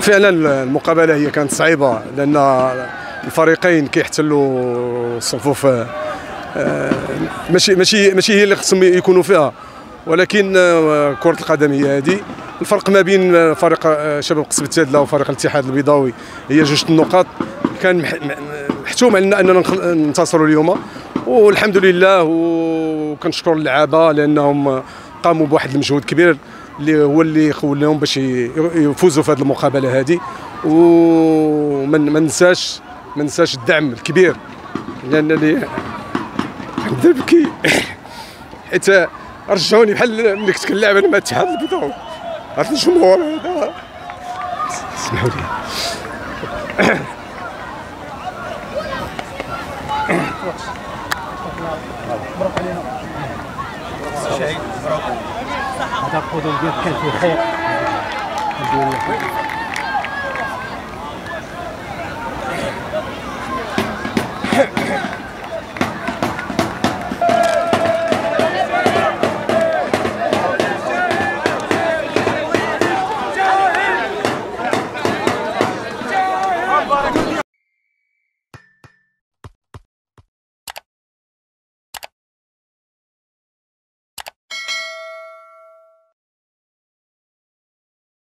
فعلا المقابلة هي كانت صعيبة لأن الفريقين كيحتلوا الصفوف آه، ماشي ماشي ماشي هي اللي خصهم يكونوا فيها. ولكن آه، كرة القدم هي هذه. الفرق ما بين فريق آه، شباب قصب التادله وفريق الاتحاد البيضاوي هي جوج النقاط. كان محتوم علينا أننا ننتصروا اليوم. والحمد لله وكنشكر اللعابة لأنهم قاموا بواحد المجهود كبير. اللي هو اللي خولهم باش يفوزوا في هذه المقابلة هذه وما ننساش ما ننساش الدعم الكبير. لانني نبكي حيت رجعوني بحال ملي كنت كنلعب أنا مع الاتحاد البيضاوي. عرفت الجمهور هذا؟ اسمحوا لي 他坡都已经太粗糙了，很。